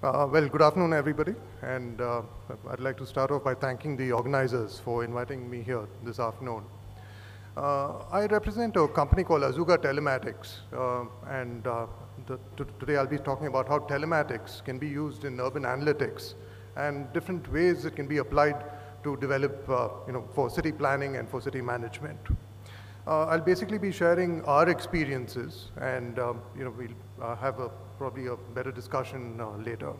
Uh, well, good afternoon, everybody. And uh, I'd like to start off by thanking the organizers for inviting me here this afternoon. Uh, I represent a company called Azuga Telematics. Uh, and uh, the, today I'll be talking about how telematics can be used in urban analytics and different ways it can be applied to develop, uh, you know, for city planning and for city management. I'll basically be sharing our experiences and, um, you know, we'll have a probably a better discussion uh, later.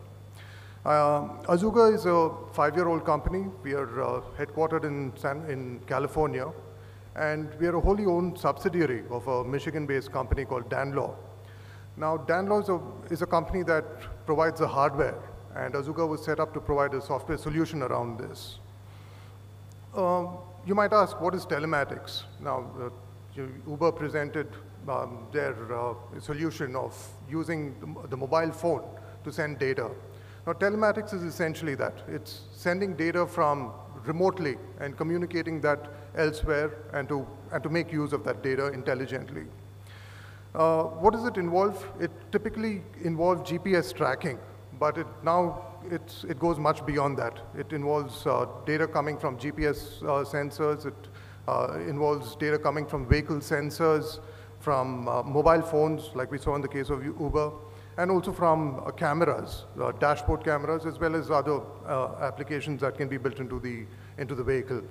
Uh, Azuga is a five-year-old company. We are uh, headquartered in, San, in California, and we are a wholly owned subsidiary of a Michigan-based company called Danlaw. Now, Danlaw is a, is a company that provides the hardware, and Azuga was set up to provide a software solution around this. Um, you might ask, what is telematics? Now, uh, Uber presented um, their uh, solution of using the, mobile phone to send data. Now, telematics is essentially that. It's sending data from remotely and communicating that elsewhere and to, and to make use of that data intelligently. Uh, what does it involve? It typically involves GPS tracking, but it now it's, it goes much beyond that. It involves uh, data coming from GPS uh, sensors. It uh, involves data coming from vehicle sensors, from uh, mobile phones, like we saw in the case of Uber, and also from uh, cameras, dashboard cameras, as well as other applications that can be built into the, into the vehicle.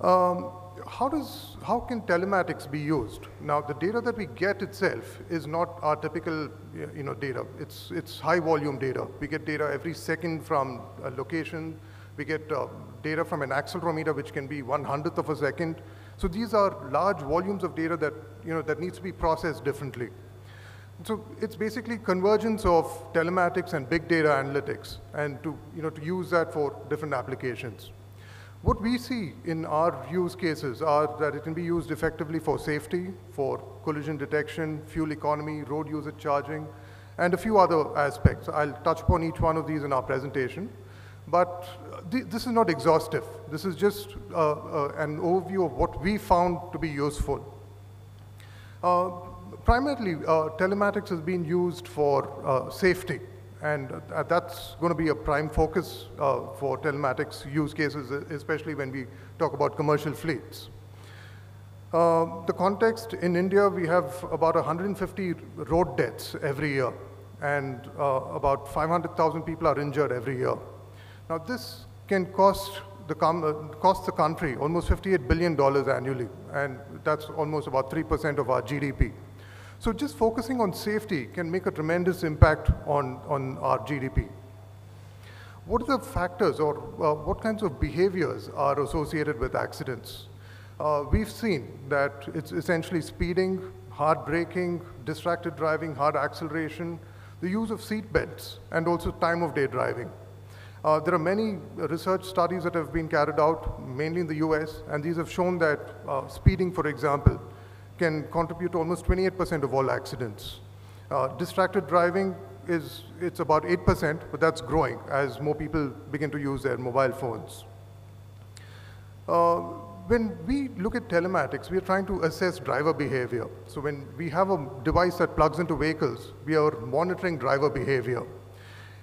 Um, how, does, how can telematics be used? Now, the data that we get itself is not our typical you know, data. It's, it's high volume data. We get data every second from a location. We get uh, data from an accelerometer, which can be one hundredth of a second. So these are large volumes of data that, you know, that needs to be processed differently. So it's basically convergence of telematics and big data analytics and to, you know, to use that for different applications. What we see in our use cases are that it can be used effectively for safety, for collision detection, fuel economy, road usage charging, and a few other aspects. I'll touch upon each one of these in our presentation. But th this is not exhaustive. This is just uh, uh, an overview of what we found to be useful. Uh, primarily, uh, telematics has been used for uh, safety. And that's going to be a prime focus for telematics use cases, especially when we talk about commercial fleets. Uh, the context in India, we have about 150 road deaths every year, and uh, about 500,000 people are injured every year. Now, this can cost the, uh, cost the country almost $58 billion annually, and that's almost about 3% of our GDP. So just focusing on safety can make a tremendous impact on, on our GDP. What are the factors or uh, what kinds of behaviors are associated with accidents? Uh, we've seen that it's essentially speeding, hard braking, distracted driving, hard acceleration, the use of seat belts, and also time of day driving. Uh, there are many research studies that have been carried out, mainly in the US, and these have shown that uh, speeding, for example, can contribute to almost 28% of all accidents. Uh, distracted driving is, it's about 8%, but that's growing as more people begin to use their mobile phones. Uh, when we look at telematics, we are trying to assess driver behavior. So when we have a device that plugs into vehicles, we are monitoring driver behavior.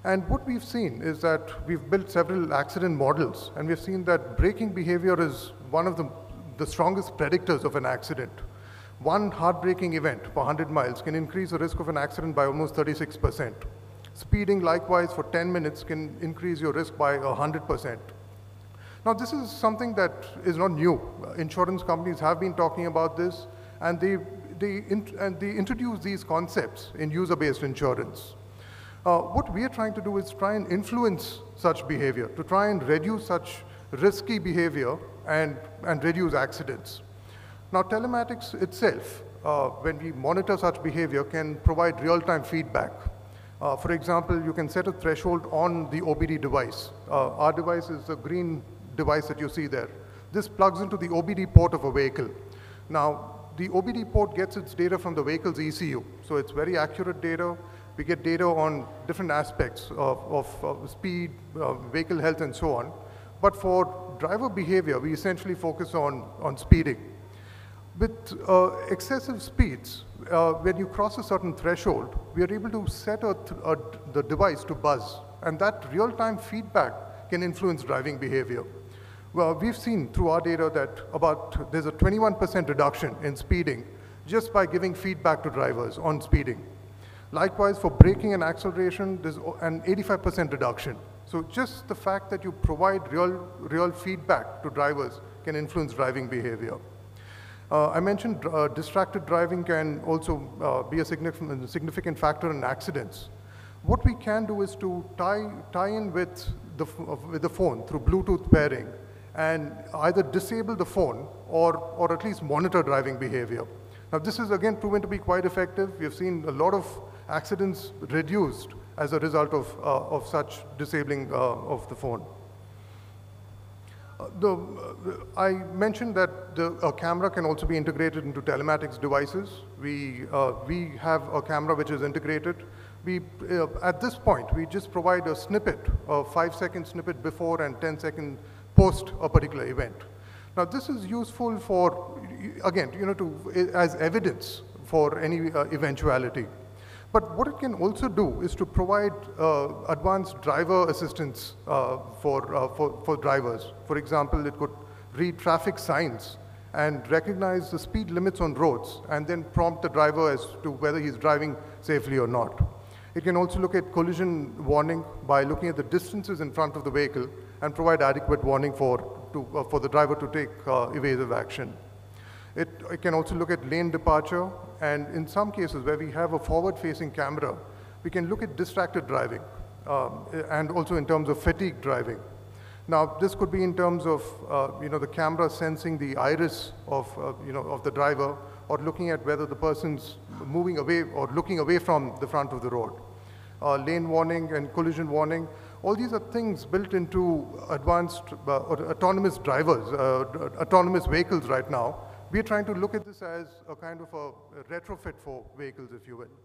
And what we've seen is that we've built several accident models, and we've seen that braking behavior is one of the, the strongest predictors of an accident. One hard braking event per 100 miles can increase the risk of an accident by almost 36%. Speeding, likewise, for 10 minutes can increase your risk by 100%. Now, this is something that is not new. Insurance companies have been talking about this, and they, they, and they introduce these concepts in user-based insurance. Uh, what we are trying to do is try and influence such behavior, to try and reduce such risky behavior and, and reduce accidents. Now, telematics itself, uh, when we monitor such behavior, can provide real-time feedback. Uh, for example, you can set a threshold on the OBD device. Uh, our device is a green device that you see there. This plugs into the OBD port of a vehicle. Now, the OBD port gets its data from the vehicle's ECU, so it's very accurate data. We get data on different aspects of, of, of speed, uh, vehicle health, and so on. But for driver behavior, we essentially focus on, on speeding. With uh, excessive speeds, uh, when you cross a certain threshold, we are able to set a th the device to buzz, and that real-time feedback can influence driving behavior. Well, we've seen through our data that about there's a 21% reduction in speeding just by giving feedback to drivers on speeding. Likewise, for braking and acceleration, there's an 85% reduction. So just the fact that you provide real, real feedback to drivers can influence driving behavior. Uh, I mentioned uh, distracted driving can also uh, be a significant, factor in accidents. What we can do is to tie, tie in with the, with the phone through Bluetooth pairing and either disable the phone or, or at least monitor driving behavior. Now this is again proven to be quite effective. We have seen a lot of accidents reduced as a result of, uh, of such disabling uh, of the phone. The, uh, I mentioned that the, a camera can also be integrated into telematics devices. We, uh, we have a camera which is integrated. We, uh, at this point, we just provide a snippet, a five second snippet before and 10 second post a particular event. Now this is useful for, again, you know, to, as evidence for any uh, eventuality. But what it can also do is to provide uh, advanced driver assistance uh, for, uh, for, for drivers. For example, it could read traffic signs and recognize the speed limits on roads and then prompt the driver as to whether he's driving safely or not. It can also look at collision warning by looking at the distances in front of the vehicle and provide adequate warning for, to, uh, for the driver to take uh, evasive action. It, it, can also look at lane departure, and in some cases where we have a forward-facing camera, we can look at distracted driving, um, and also in terms of fatigue driving. Now, this could be in terms of, uh, you know, the camera sensing the iris of, uh, you know, of the driver, or looking at whether the person's moving away or looking away from the front of the road. Uh, lane warning and collision warning all these are things built into advanced uh, autonomous drivers, uh, autonomous vehicles right now. We're trying to look at this as a kind of a, retrofit for vehicles, if you will.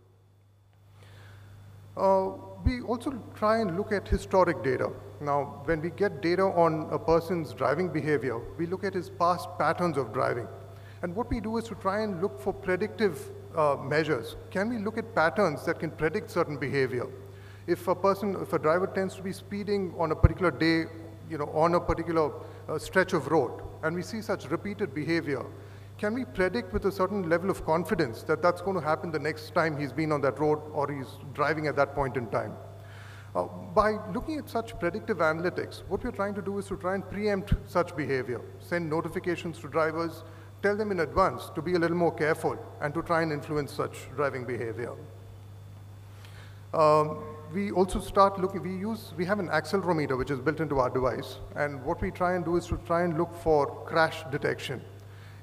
Uh, we also try and look at historic data. Now, when we get data on a person's driving behavior, we look at his past patterns of driving. And what we do is to try and look for predictive uh, measures. Can we look at patterns that can predict certain behavior? if a person, if a driver tends to be speeding on a particular day, you know, on a particular uh, stretch of road, and we see such repeated behavior, can we predict with a certain level of confidence that that's going to happen the next time he's been on that road or he's driving at that point in time? Uh, by looking at such predictive analytics, what we're trying to do is to try and preempt such behavior, send notifications to drivers, tell them in advance to be a little more careful and to try and influence such driving behavior. Um, we also start looking, we use, we have an accelerometer which is built into our device, and what we try and do is to try and look for crash detection.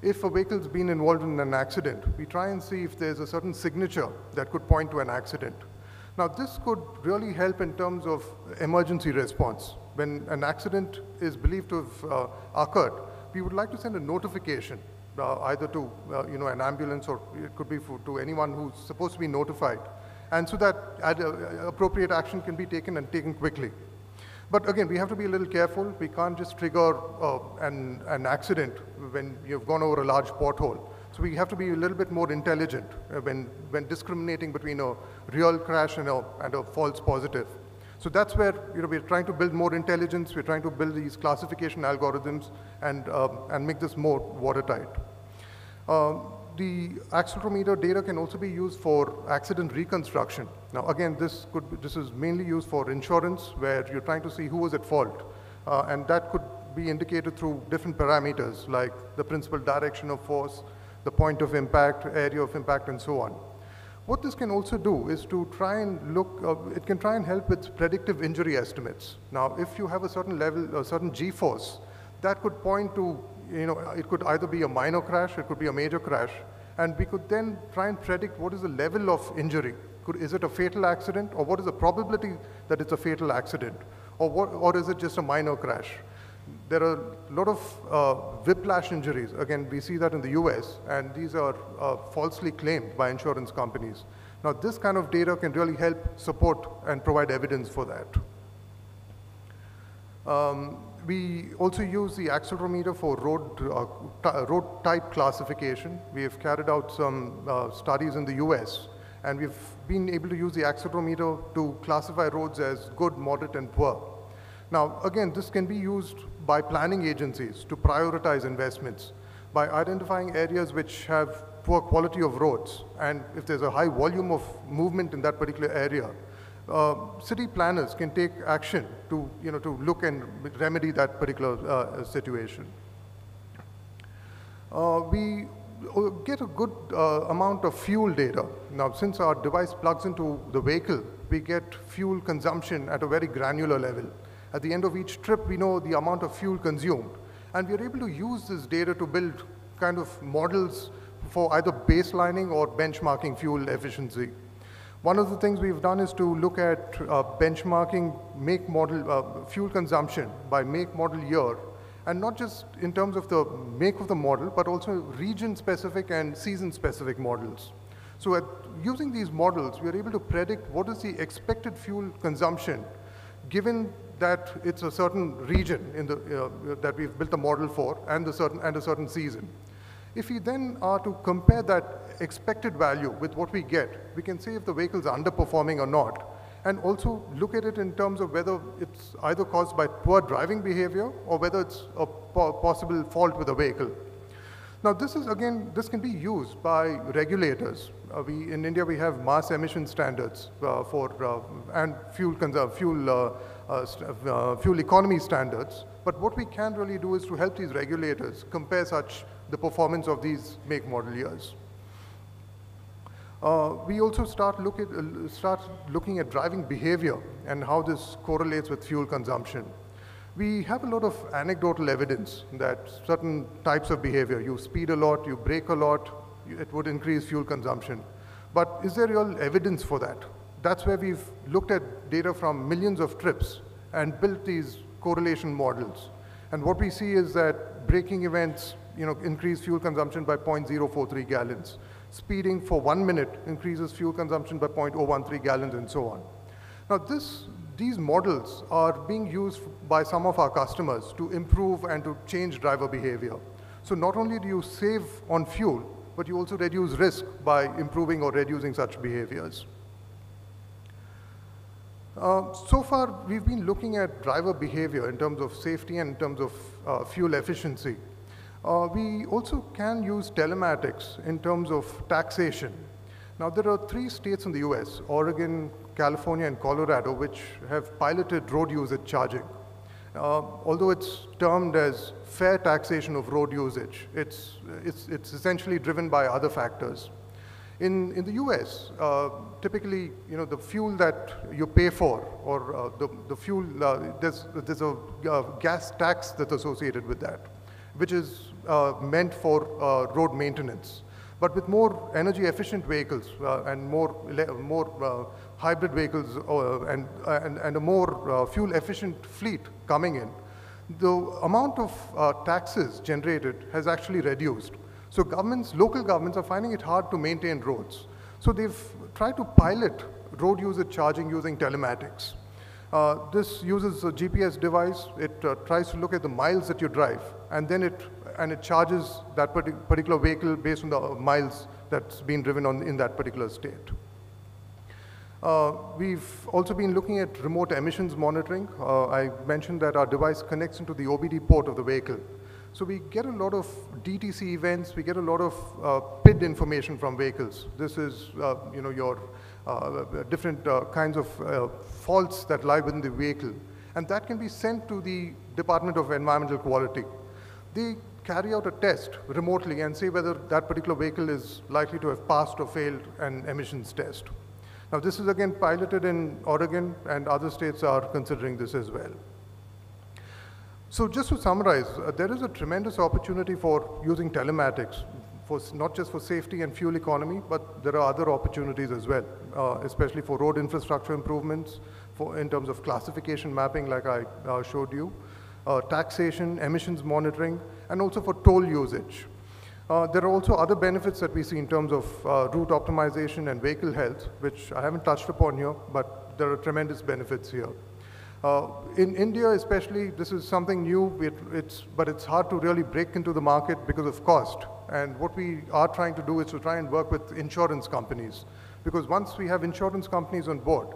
If a vehicle's been involved in an accident, we try and see if there's a certain signature that could point to an accident. Now, this could really help in terms of emergency response. When an accident is believed to have uh, occurred, we would like to send a notification uh, either to uh, you know, an ambulance or it could be for, to anyone who's supposed to be notified and so that uh, appropriate action can be taken and taken quickly. But again, we have to be a little careful. We can't just trigger uh, an, an accident when you've gone over a large pothole. So we have to be a little bit more intelligent uh, when, when discriminating between a real crash and a, and a false positive. So that's where you know, we're trying to build more intelligence, we're trying to build these classification algorithms and, um, and make this more watertight. Um, the accelerometer data can also be used for accident reconstruction. Now, again, this, could be, this is mainly used for insurance, where you're trying to see who was at fault. Uh, and that could be indicated through different parameters, like the principal direction of force, the point of impact, area of impact, and so on. What this can also do is to try and look, uh, it can try and help with predictive injury estimates. Now, if you have a certain level, a certain G-force, that could point to you know, it could either be a minor crash, it could be a major crash, and we could then try and predict what is the level of injury. Could, is it a fatal accident, or what is the probability that it's a fatal accident, or, what, or is it just a minor crash? There are a lot of uh, whiplash injuries. Again, we see that in the US, and these are uh, falsely claimed by insurance companies. Now, this kind of data can really help support and provide evidence for that. Um, we also use the accelerometer for road, uh, road type classification. We have carried out some uh, studies in the US, and we've been able to use the accelerometer to classify roads as good, moderate, and poor. Now, again, this can be used by planning agencies to prioritize investments by identifying areas which have poor quality of roads, and if there's a high volume of movement in that particular area, uh, city planners can take action to, you know, to look and remedy that particular uh, situation. Uh, we get a good uh, amount of fuel data. Now, since our device plugs into the vehicle, we get fuel consumption at a very granular level. At the end of each trip, we know the amount of fuel consumed. And we are able to use this data to build kind of models for either baselining or benchmarking fuel efficiency. One of the things we've done is to look at uh, benchmarking make model uh, fuel consumption by make model year, and not just in terms of the make of the model, but also region specific and season specific models. So at using these models, we are able to predict what is the expected fuel consumption given that it's a certain region in the, uh, that we've built a model for and, the certain, and a certain season. If we then are to compare that expected value with what we get, we can say if the vehicle is underperforming or not, and also look at it in terms of whether it's either caused by poor driving behavior or whether it's a po possible fault with the vehicle. Now this is again, this can be used by regulators. Uh, we, in India, we have mass emission standards uh, for, uh, and fuel, fuel, uh, uh, uh, fuel economy standards. But what we can really do is to help these regulators compare such the performance of these make model years. Uh, we also start, look at, uh, start looking at driving behavior and how this correlates with fuel consumption. We have a lot of anecdotal evidence that certain types of behavior, you speed a lot, you brake a lot, it would increase fuel consumption. But is there real evidence for that? That's where we've looked at data from millions of trips and built these correlation models. And what we see is that braking events you know, increase fuel consumption by 0.043 gallons. Speeding for one minute increases fuel consumption by 0.013 gallons and so on. Now this, these models are being used by some of our customers to improve and to change driver behavior. So not only do you save on fuel, but you also reduce risk by improving or reducing such behaviors. Uh, so far, we've been looking at driver behavior in terms of safety and in terms of uh, fuel efficiency. Uh, we also can use telematics in terms of taxation. Now, there are three states in the US, Oregon, California, and Colorado, which have piloted road usage charging. Uh, although it's termed as fair taxation of road usage, it's, it's, it's essentially driven by other factors. In, in the US, uh, typically, you know, the fuel that you pay for, or uh, the, the fuel, uh, there's, there's a uh, gas tax that's associated with that, which is uh, meant for uh, road maintenance. But with more energy efficient vehicles uh, and more, more hybrid vehicles and, and, and, a more fuel efficient fleet coming in, the amount of taxes generated has actually reduced. So governments, local governments are finding it hard to maintain roads. So they've tried to pilot road user charging using telematics. Uh, this uses a GPS device. It uh, tries to look at the miles that you drive, and then it and it charges that particular vehicle based on the miles that's been driven on in that particular state. Uh, we've also been looking at remote emissions monitoring. Uh, I mentioned that our device connects into the OBD port of the vehicle. So we get a lot of DTC events, we get a lot of uh, PID information from vehicles. This is, uh, you know, your uh, different uh, kinds of faults that lie within the vehicle. And that can be sent to the Department of Environmental Quality. They carry out a test remotely and see whether that particular vehicle is likely to have passed or failed an emissions test. Now this is again piloted in Oregon and other states are considering this as well. So just to summarize, uh, there is a tremendous opportunity for using telematics, for not just for safety and fuel economy, but there are other opportunities as well, uh, especially for road infrastructure improvements, for, in terms of classification mapping like I uh, showed you, uh, taxation, emissions monitoring, and also for toll usage. Uh, there are also other benefits that we see in terms of uh, route optimization and vehicle health, which I haven't touched upon here, but there are tremendous benefits here. Uh, in India especially, this is something new, it, it's, but it's hard to really break into the market because of cost. And what we are trying to do is to try and work with insurance companies. Because once we have insurance companies on board,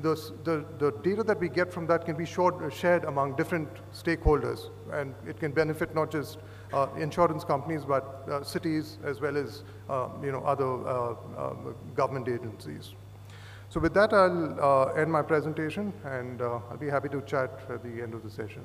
the, the, the data that we get from that can be short, shared among different stakeholders. And it can benefit not just uh, insurance companies, but uh, cities as well as uh, you know, other uh, um, government agencies. So with that, I'll uh, end my presentation, and uh, I'll be happy to chat at the end of the session.